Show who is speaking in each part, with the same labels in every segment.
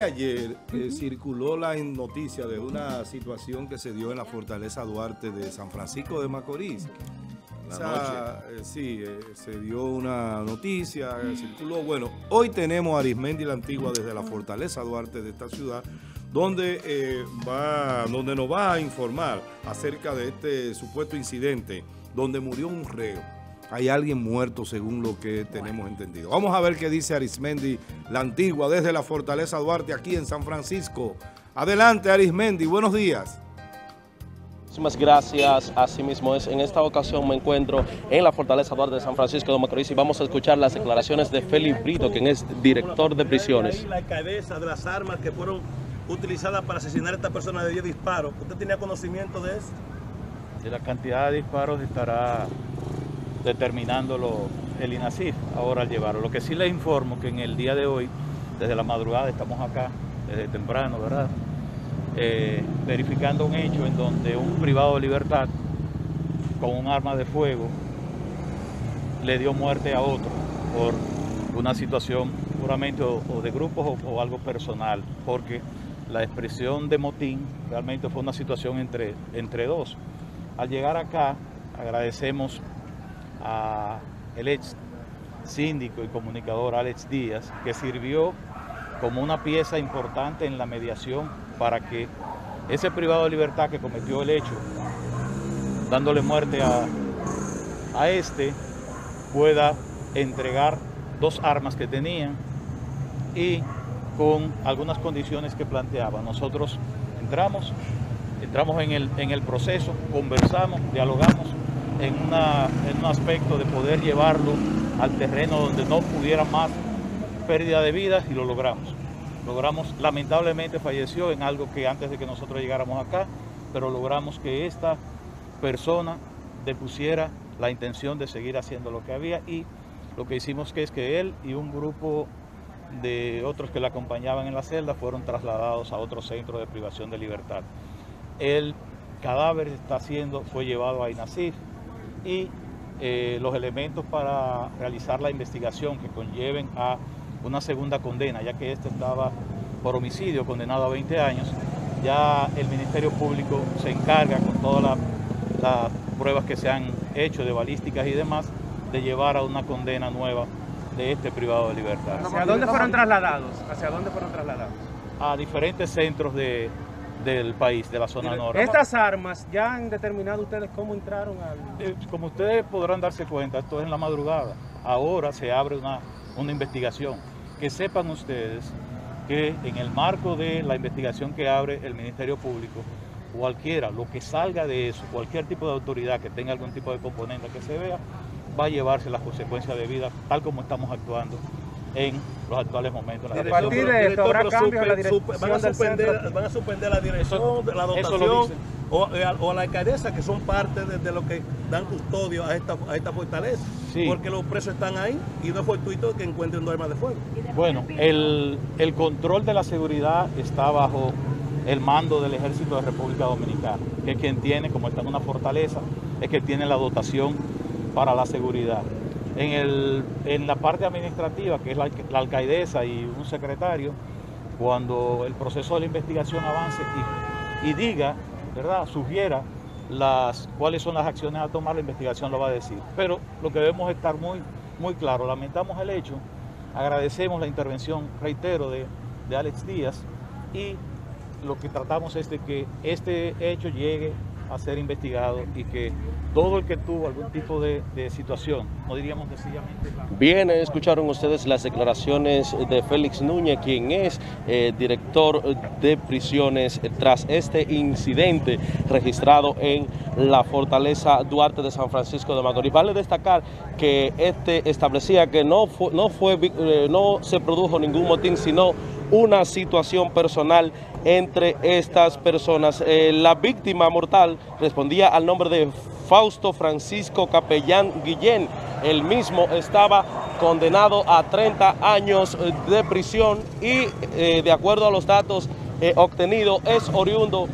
Speaker 1: Ayer eh, circuló la noticia de una situación que se dio en la Fortaleza Duarte de San Francisco de Macorís. Eh, sí, eh, se dio una noticia, circuló. Bueno, hoy tenemos a Arismendi la Antigua desde la Fortaleza Duarte de esta ciudad, donde, va, donde nos va a informar acerca de este supuesto incidente donde murió un reo hay alguien muerto según lo que tenemos entendido. Vamos a ver qué dice Arismendi, la antigua, desde la Fortaleza Duarte, aquí en San Francisco. Adelante, Arismendi, buenos días.
Speaker 2: Muchísimas gracias. Asimismo es, en esta ocasión me encuentro en la Fortaleza Duarte de San Francisco de Macorís y vamos a escuchar las declaraciones de Félix Brito, quien es director de prisiones.
Speaker 3: La cabeza de las armas que fueron utilizadas para asesinar a esta persona de 10 disparos. ¿Usted tenía conocimiento de eso?
Speaker 4: De la cantidad de disparos estará determinándolo el INACIF ahora al llevarlo. Lo que sí les informo que en el día de hoy, desde la madrugada, estamos acá, desde temprano, ¿verdad? Eh, verificando un hecho en donde un privado de libertad con un arma de fuego le dio muerte a otro por una situación puramente o, de grupos o, algo personal, porque la expresión de motín realmente fue una situación entre, entre dos. Al llegar acá, agradecemos a el ex síndico y comunicador Alex Díaz, que sirvió como una pieza importante en la mediación para que ese privado de libertad que cometió el hecho, dándole muerte a, a este, pueda entregar dos armas que tenían y con algunas condiciones que planteaba. Nosotros entramos, entramos en el, en el proceso, conversamos, dialogamos en, un aspecto de poder llevarlo al terreno donde no pudiera más pérdida de vidas y lo logramos. Logramos, lamentablemente falleció en algo que antes de que nosotros llegáramos acá, pero logramos que esta persona depusiera la intención de seguir haciendo lo que había y lo que hicimos que es que él y un grupo de otros que le acompañaban en la celda fueron trasladados a otro centro de privación de libertad. El cadáver está siendo, fue llevado a INACIF, y eh, los elementos para realizar la investigación que conlleven a una segunda condena, ya que este estaba por homicidio condenado a 20 años, ya el Ministerio Público se encarga con todas las pruebas que se han hecho de balísticas y demás, de llevar a una condena nueva de este privado de libertad.
Speaker 5: ¿Hacia dónde fueron trasladados? ¿Hacia dónde fueron trasladados?
Speaker 4: A diferentes centros de, del país, de la zona norte.
Speaker 5: Estas armas, ¿ya han determinado ustedes cómo entraron al...?
Speaker 4: Eh, como ustedes podrán darse cuenta, esto es en la madrugada. Ahora se abre una, una investigación. Que sepan ustedes que en el marco de la investigación que abre el Ministerio Público, cualquiera, lo que salga de eso, cualquier tipo de autoridad que tenga algún tipo de componente que se vea, va a llevarse las consecuencias de vida tal como estamos actuando en los actuales momentos.
Speaker 5: A partir de esto habrá cambios en la dirección
Speaker 3: van a, suspender, van a suspender la dirección, la dotación o, eh, o, a la alcaldesa que son parte de, lo que dan custodio a esta, a esta fortaleza. Porque los presos están ahí y no es fortuito que encuentren dos armas de fuego.
Speaker 4: Bueno, el, el control de la seguridad está bajo el mando del Ejército de República Dominicana, que es quien tiene, como está en una fortaleza, es que tiene la dotación para la seguridad. En, el, en la parte administrativa, que es la, alcaidesa y un secretario, cuando el proceso de la investigación avance y, diga, ¿verdad?, sugiera las, cuáles son las acciones a tomar, la investigación lo va a decir. Pero lo que debemos estar muy, muy claro, lamentamos el hecho, agradecemos la intervención, reitero, de, de Alex Díaz y lo que tratamos es de que este hecho llegue a ser investigado y que todo el que tuvo algún tipo de, situación, no diríamos sencillamente...
Speaker 2: Bien, escucharon ustedes las declaraciones de Félix Núñez, quien es eh, director de prisiones tras este incidente registrado en la Fortaleza Duarte de San Francisco de Macorís. Vale destacar que este establecía que no, fue, no, fue, eh, no se produjo ningún motín, sino una situación personal entre estas personas. Eh, la víctima mortal respondía al nombre de Fausto Francisco Capellán Guillén. El mismo estaba condenado a 30 años de prisión y eh, de acuerdo a los datos eh, obtenidos es oriundo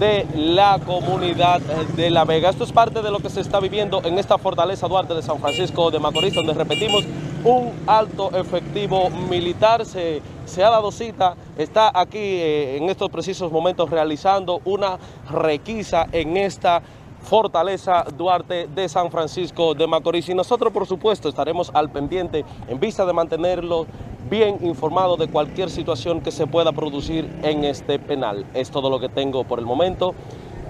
Speaker 2: de la comunidad de La Vega. Esto es parte de lo que se está viviendo en esta fortaleza Duarte de San Francisco de Macorís, donde repetimos, un alto efectivo militar. Se, se ha dado cita, está aquí eh, en estos precisos momentos realizando una requisa en esta Fortaleza Duarte de San Francisco de Macorís. Y nosotros, por supuesto, estaremos al pendiente en vista de mantenerlo bien informado de cualquier situación que se pueda producir en este penal. Es todo lo que tengo por el momento.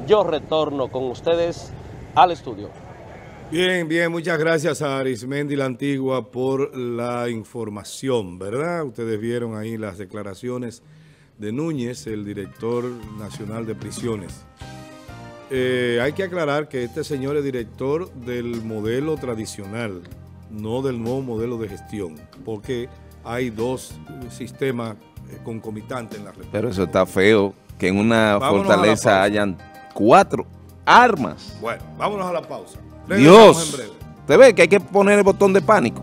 Speaker 2: Yo retorno con ustedes al estudio.
Speaker 1: Bien, bien, muchas gracias a Arismendi la Antigua por la información, ¿verdad? Ustedes vieron ahí las declaraciones de Núñez, el director nacional de prisiones. Eh, hay que aclarar que este señor es director del modelo tradicional, no del nuevo modelo de gestión, porque hay dos sistemas eh, concomitantes en la República.
Speaker 6: Pero eso está feo, que en una fortaleza hayan cuatro armas.
Speaker 1: Bueno, vámonos a la pausa.
Speaker 6: Dios, te ve que hay que poner el botón de pánico.